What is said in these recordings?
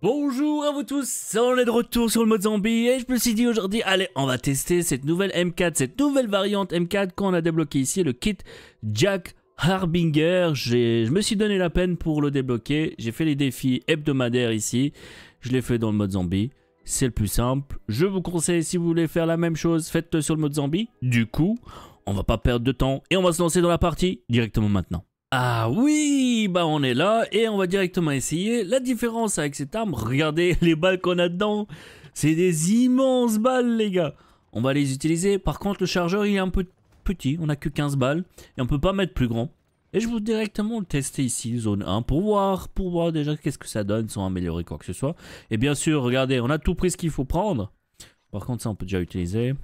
Bonjour à vous tous, on est de retour sur le mode zombie et je me suis dit aujourd'hui, allez, on va tester cette nouvelle M4, cette nouvelle variante M4 qu'on a débloqué ici, le kit Jack Harbinger. Je me suis donné la peine pour le débloquer, j'ai fait les défis hebdomadaires ici, je l'ai fait dans le mode zombie. C'est le plus simple. Je vous conseille, si vous voulez faire la même chose, faites-le sur le mode zombie. Du coup, on va pas perdre de temps et on va se lancer dans la partie directement maintenant. Ah oui, bah on est là et on va directement essayer. La différence avec cette arme, regardez les balles qu'on a dedans. C'est des immenses balles les gars. On va les utiliser. Par contre le chargeur il est un peu petit, on a que 15 balles et on peut pas mettre plus grand. Et je vais directement le tester ici, zone 1, pour voir, pour voir déjà qu'est-ce que ça donne sans améliorer quoi que ce soit. Et bien sûr, regardez, on a tout pris ce qu'il faut prendre. Par contre ça on peut déjà utiliser.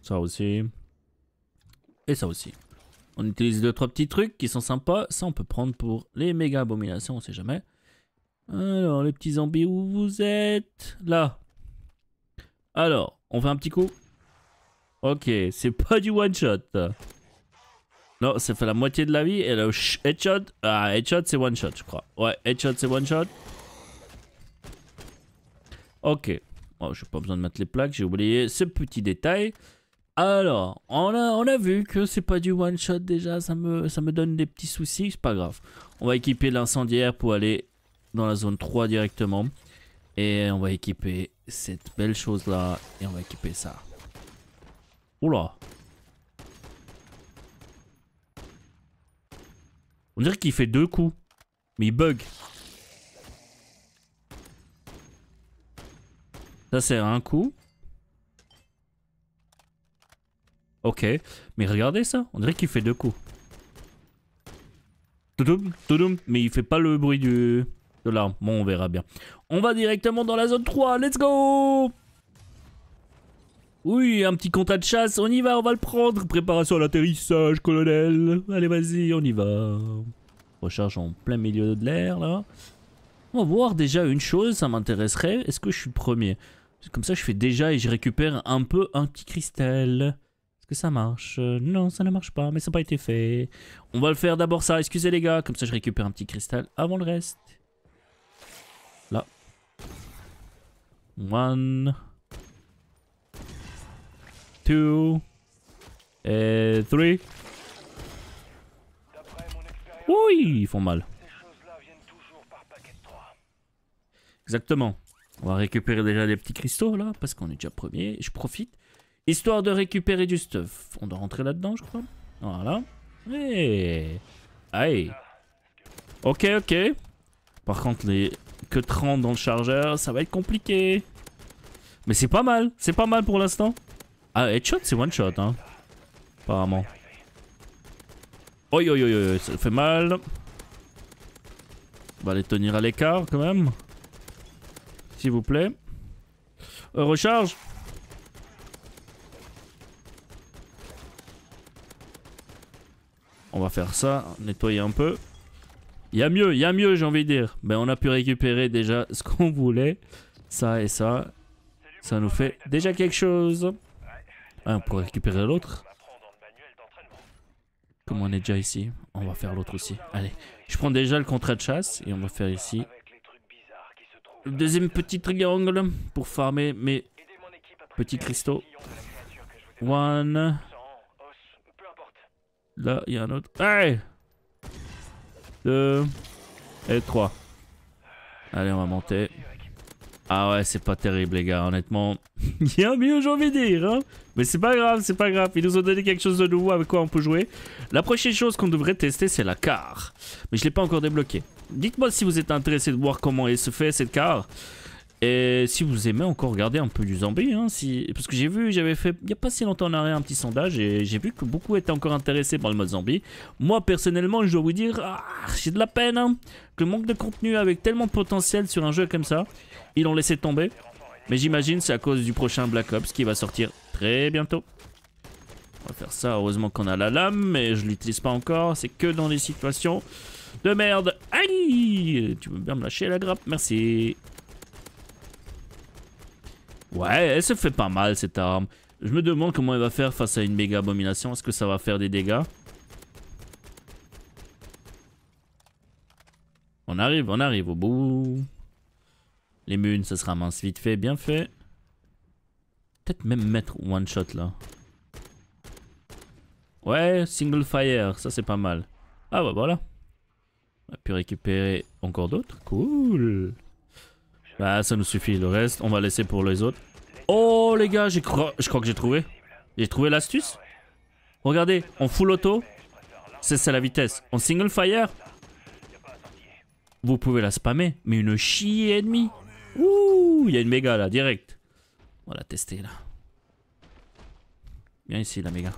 Ça aussi. Et ça aussi. On utilise deux trois petits trucs qui sont sympas. Ça, on peut prendre pour les méga abominations, on sait jamais. Alors, les petits zombies, où vous êtes? Là. Alors, on fait un petit coup. Ok, c'est pas du one shot. Non, ça fait la moitié de la vie. Et le headshot. Ah, headshot, c'est one shot, je crois. Ouais, headshot, c'est one shot. Ok. Oh, j'ai pas besoin de mettre les plaques, j'ai oublié ce petit détail. Alors, on a, vu que c'est pas du one shot déjà, ça me, ça me donne des petits soucis, c'est pas grave. On va équiper l'incendiaire pour aller dans la zone 3 directement. Et on va équiper cette belle chose là, et on va équiper ça. Oula On dirait qu'il fait deux coups, mais il bug. Ça c'est un coup. Ok, mais regardez ça, on dirait qu'il fait deux coups. Toudoum, toudoum, mais il fait pas le bruit du, de l'arme. Bon, on verra bien. On va directement dans la zone 3, let's go Oui, un petit contrat de chasse, on y va, on va le prendre. Préparation à l'atterrissage, colonel. Allez, vas-y, on y va. Recharge en plein milieu de l'air, là. On va voir déjà une chose, ça m'intéresserait. Est-ce que je suis premier? Comme ça, je fais déjà et je récupère un peu un petit cristal que ça marche euh, Non, ça ne marche pas, mais ça n'a pas été fait. On va le faire d'abord ça, excusez les gars, comme ça je récupère un petit cristal avant le reste. Là. One. Two. Et three. Oui, ils font mal. Exactement. On va récupérer déjà des petits cristaux là, parce qu'on est déjà premier. Je profite. Histoire de récupérer du stuff. On doit rentrer là-dedans, je crois. Voilà. Hey. Aïe. Ok, ok. Par contre, les que 30 dans le chargeur, ça va être compliqué. Mais c'est pas mal. C'est pas mal pour l'instant. Ah, headshot, c'est one shot, hein. Apparemment. Oi, oi, oi, oi, ça fait mal. On va les tenir à l'écart quand même. S'il vous plaît. Euh, recharge. On va faire ça, nettoyer un peu. Il y a mieux, il y a mieux, j'ai envie de dire. Mais on a pu récupérer déjà ce qu'on voulait. Ça et ça. Ça nous fait déjà quelque chose. Ah, on pourrait récupérer l'autre. Comme on est déjà ici, on va faire l'autre aussi. Allez, je prends déjà le contrat de chasse et on va faire ici. Deuxième petit triangle pour farmer mes petits cristaux. One. Là, il y a un autre. Hey Deux. Et trois. Allez, on va monter. Ah ouais, c'est pas terrible, les gars, honnêtement. il y a mieux, j'ai envie de dire. Hein Mais c'est pas grave, c'est pas grave. Ils nous ont donné quelque chose de nouveau avec quoi on peut jouer. La prochaine chose qu'on devrait tester, c'est la car. Mais je l'ai pas encore débloqué. Dites-moi si vous êtes intéressé de voir comment elle se fait, cette car. Et si vous aimez encore regarder un peu du zombie, hein, parce que j'ai vu, j'avais fait il n'y a pas si longtemps en arrière un petit sondage et j'ai vu que beaucoup étaient encore intéressés par le mode zombie. Moi personnellement, je dois vous dire, ah, j'ai de la peine hein, que le manque de contenu avec tellement de potentiel sur un jeu comme ça, ils l'ont laissé tomber. Mais j'imagine c'est à cause du prochain Black Ops qui va sortir très bientôt. On va faire ça, heureusement qu'on a la lame, mais je l'utilise pas encore, c'est que dans des situations de merde. Aïe Tu veux bien me lâcher la grappe? Merci. Ouais, elle se fait pas mal cette arme. Je me demande comment elle va faire face à une méga abomination. Est-ce que ça va faire des dégâts? On arrive, on arrive au bout. Les munes, ça sera mince vite fait, bien fait. Peut-être même mettre one shot là. Ouais, single fire, ça c'est pas mal. Ah bah voilà. On a pu récupérer encore d'autres. Cool. Bah ça nous suffit, le reste on va laisser pour les autres. Oh les gars, je crois que j'ai trouvé. J'ai trouvé l'astuce. Regardez, en full auto, c'est la vitesse. En single fire, vous pouvez la spammer, mais une chier ennemie. Ouh, il y a une méga là, direct. On va la tester là. Viens ici la méga.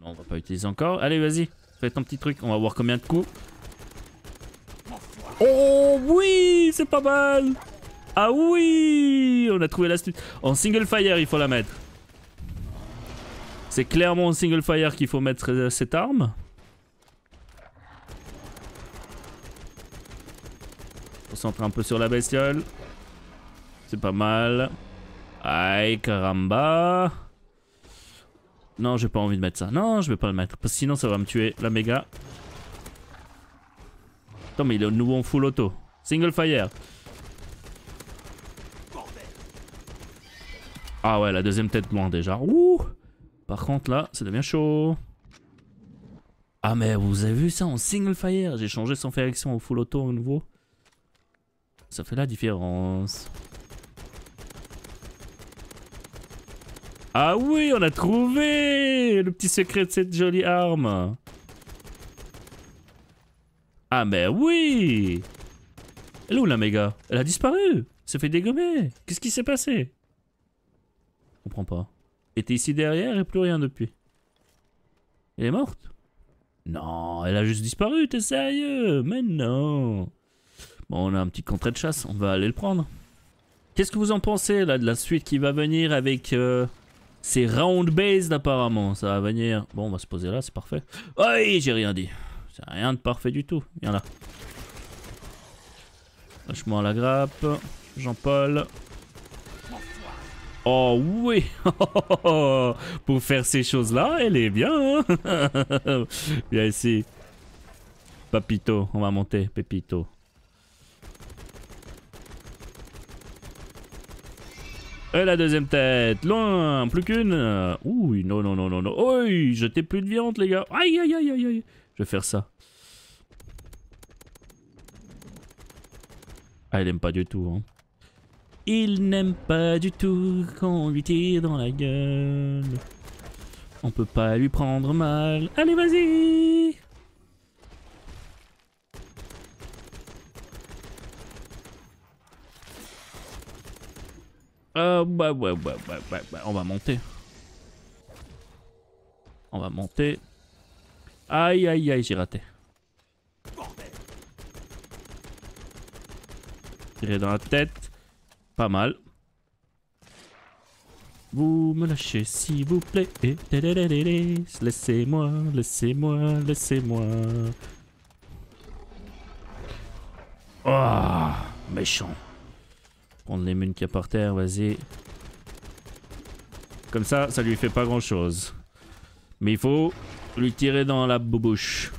non, on va pas utiliser encore. Allez, vas-y, fais ton petit truc. On va voir combien de coups. Oh oui, c'est pas mal. Ah oui, on a trouvé l'astuce. En single fire, il faut la mettre. C'est clairement en single fire qu'il faut mettre euh, cette arme. Concentre un peu sur la bestiole. C'est pas mal. Aïe, caramba. Non, j'ai pas envie de mettre ça. Non, je vais pas le mettre. Parce que sinon, ça va me tuer. La méga. Attends, mais il est nouveau en full auto. Single fire. Ah ouais, la deuxième tête loin déjà. Ouh Par contre là, ça devient chaud. Ah mais vous avez vu ça en single fire? J'ai changé son faire action au full auto au nouveau. Ça fait la différence. Ah oui, on a trouvé le petit secret de cette jolie arme. Ah mais oui Elle est où la méga? Elle a disparu Ça fait dégommer Qu'est-ce qui s'est passé? Comprends pas. Était ici derrière et plus rien depuis. Elle est morte? Non, elle a juste disparu, t'es sérieux? Mais non Bon, on a un petit contrat de chasse, on va aller le prendre. Qu'est-ce que vous en pensez là de la suite qui va venir avec euh, ces round based apparemment Ça va venir... Bon, on va se poser là, c'est parfait. Oui, j'ai rien dit. C'est rien de parfait du tout. Viens là. Lâche-moi la grappe. Jean-Paul. Oh oui Pour faire ces choses-là, elle est bien. Hein Viens ici. Papito, on va monter, Pépito. Et la deuxième tête, loin, plus qu'une. Ouh, non, non, non, non, non. Oui, jetez plus de viande, les gars. Aïe, aïe, aïe, aïe, aïe. Je vais faire ça. Ah, elle aime pas du tout, hein. Il n'aime pas du tout qu'on lui tire dans la gueule. On peut pas lui prendre mal. Allez, vas-y Euh, ouais, ouais, ouais, ouais, ouais, ouais, on va monter. On va monter. Aïe, aïe, aïe, j'ai raté. Tirer dans la tête. Pas mal. Vous me lâchez s'il vous plaît. Laissez-moi, laissez-moi, laissez-moi. Oh, méchant. Prendre les munes qu'il y a par terre, vas-y. Comme ça, ça lui fait pas grand chose. Mais il faut lui tirer dans la bouche.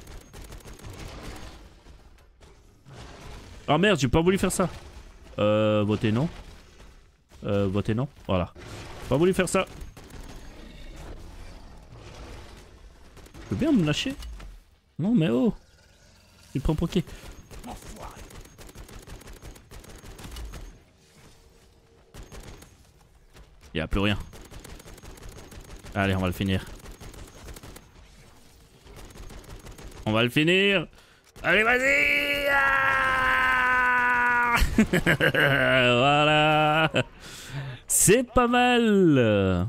Oh merde, j'ai pas voulu faire ça. Euh, votez non. Euh, votez non. Voilà. Pas voulu faire ça. Je peux bien me lâcher Non mais oh Il prend pour qui? Il a plus rien. Allez, on va le finir. On va le finir. Allez, vas-y ah Voilà c'est pas mal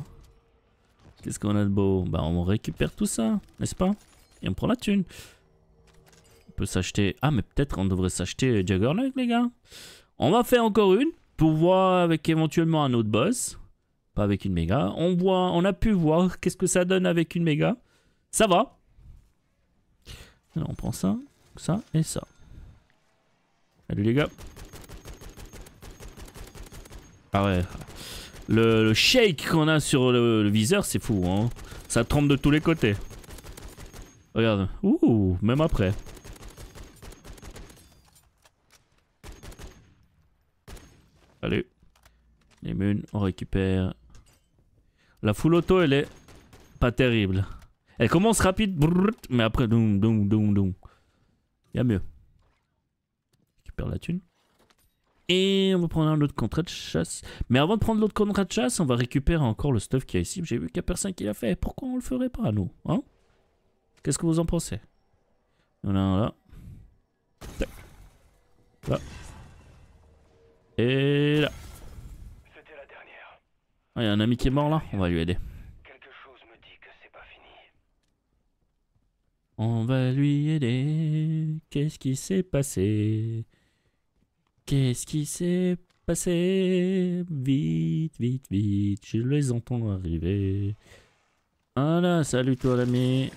Qu'est-ce qu'on a de beau? Bah on récupère tout ça, n'est-ce pas? Et on prend la thune. On peut s'acheter... Ah mais peut-être on devrait s'acheter Juggernaut les gars. On va faire encore une pour voir avec éventuellement un autre boss avec une méga. On, voit, on a pu voir qu'est-ce que ça donne avec une méga. Ça va. On prend ça, ça et ça. Salut les gars. Ah ouais. Le, le shake qu'on a sur le, viseur, c'est fou. Hein. Ça trempe de tous les côtés. Regarde. Ouh, même après. Salut. Les munes, on récupère la full auto, elle est pas terrible. Elle commence rapide, brrrt, mais après, doum, doum, doum, doum. Y a mieux. Récupère la thune. Et on va prendre un autre contrat de chasse. Mais avant de prendre l'autre contrat de chasse, on va récupérer encore le stuff qu'il y a ici. J'ai vu qu'il n'y a personne qui l'a fait. Pourquoi on le ferait pas, nous hein? Qu'est-ce que vous en pensez? On a un là. Là. Et là. Dernière. Ah, il y a un ami qui est mort là? On va lui aider. Quelque chose me dit que c'est pas fini. On va lui aider. Qu'est-ce qui s'est passé? Qu'est-ce qui s'est passé? Vite, vite, vite. Je les entends arriver. Voilà, salut toi l'ami.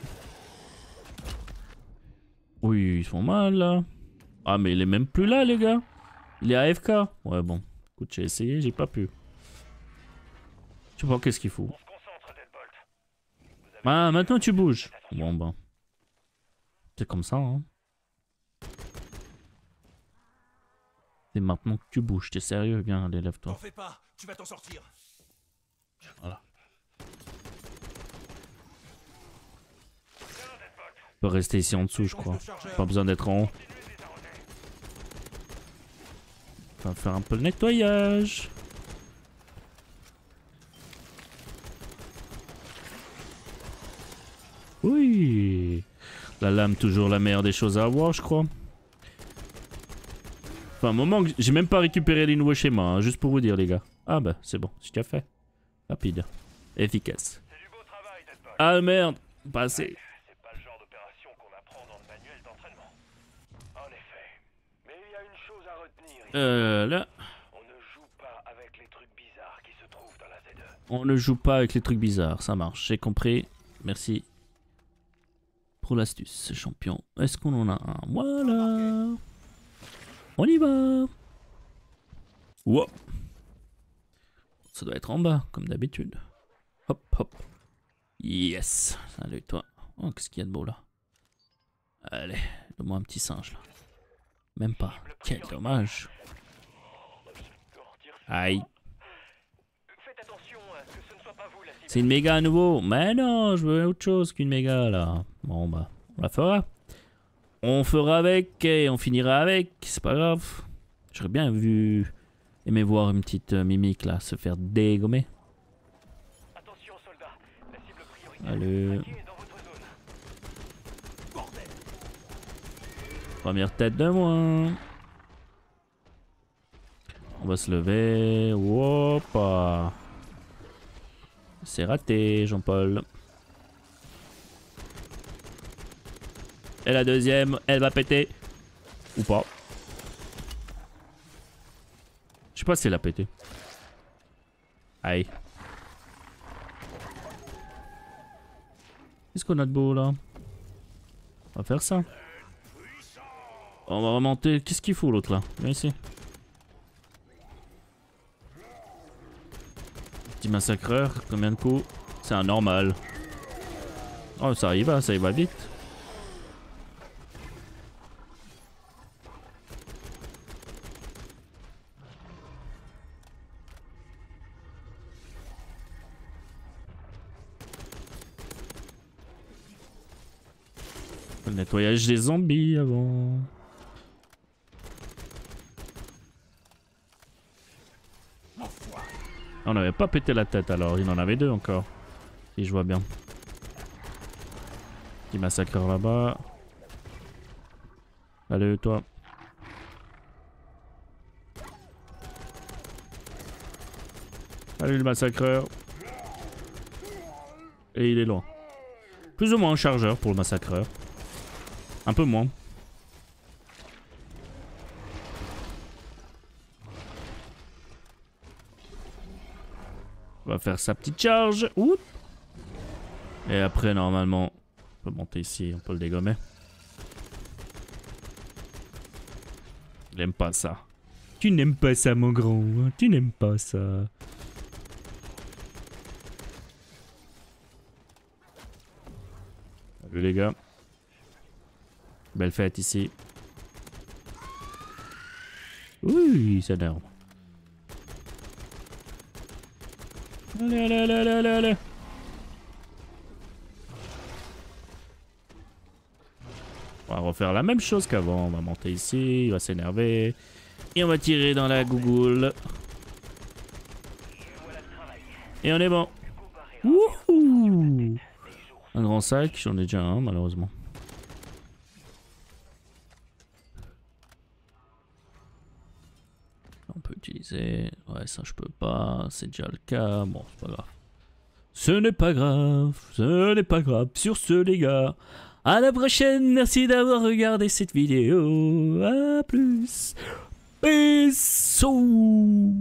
Oui, ils font mal là. Ah, mais il est même plus là, les gars. Il est AFK. Ouais, bon. Écoute, j'ai essayé, j'ai pas pu. Je sais pas qu'est-ce qu'il faut. On Ah, maintenant tu bouges. Bon, ben. C'est comme ça, hein. C'est maintenant que tu bouges. T'es sérieux? Viens, allez, lève-toi. Fais pas, tu vas t'en sortir. Tu peux rester ici en dessous, je crois. Pas besoin d'être en haut. On va faire un peu le nettoyage. Oui. La lame, toujours la meilleure des choses à avoir, je crois. Enfin, un moment que j'ai même pas récupéré les nouveaux schémas, hein, juste pour vous dire, les gars. Ah bah, c'est bon, c'est déjà fait. Rapide. Efficace. Ah merde, pas assez. Euh, là, On ne joue pas avec les trucs bizarres qui se trouvent dans la Z2. on ne joue pas avec les trucs bizarres, ça marche, j'ai compris. Merci l'astuce, champion. Est-ce qu'on en a un? Voilà. On y va. Wow. Ça doit être en bas, comme d'habitude. Hop, hop. Yes. Salut toi. Oh, qu'est-ce qu'il y a de beau là? Allez, donne-moi un petit singe là. Même pas. Quel dommage. Aïe. Faites attention à ce que ce ne soit pas vous la cible. C'est une méga à nouveau. Mais non, je veux autre chose qu'une méga là. Bon bah, on la fera. On fera avec et on finira avec. C'est pas grave. J'aurais bien vu aimer voir une petite euh, mimique là se faire dégommer. Attention, soldats. La cible prioritaire. Allez. Dans votre zone Première tête de moins. On va se lever. Wopa. C'est raté, Jean-Paul. Et la deuxième, elle va péter. Ou pas. Je sais pas si elle a pété. Aïe. Qu'est-ce qu'on a de beau là? On va faire ça. On va remonter. Qu'est-ce qu'il faut l'autre là? Viens ici. Massacreur, combien de coups? C'est un normal. Oh ça y va, ça y va vite. Le nettoyage des zombies avant. On n'avait pas pété la tête alors, il en avait deux encore. Si je vois bien. Petit massacreur là-bas. Allez, toi. Allez, le massacreur. Et il est loin. Plus ou moins un chargeur pour le massacreur. Un peu moins. Va faire sa petite charge. Et après, normalement, on peut monter ici, on peut le dégommer. Il aime pas ça. Tu n'aimes pas ça, mon grand. Tu n'aimes pas ça. Salut les gars. Belle fête ici. Oui, ça énerve. Allez, allez, allez, allez, allez. On va refaire la même chose qu'avant. On va monter ici, il va s'énerver. Et on va tirer dans la gougoule. Et on est bon. Wouhou Un grand sac, j'en ai déjà un malheureusement. On peut Ouais, ça je peux pas, c'est déjà le cas. Bon, c'est pas grave. Ce n'est pas grave, ce n'est pas grave. Sur ce les gars, à la prochaine. Merci d'avoir regardé cette vidéo. À plus. Bisous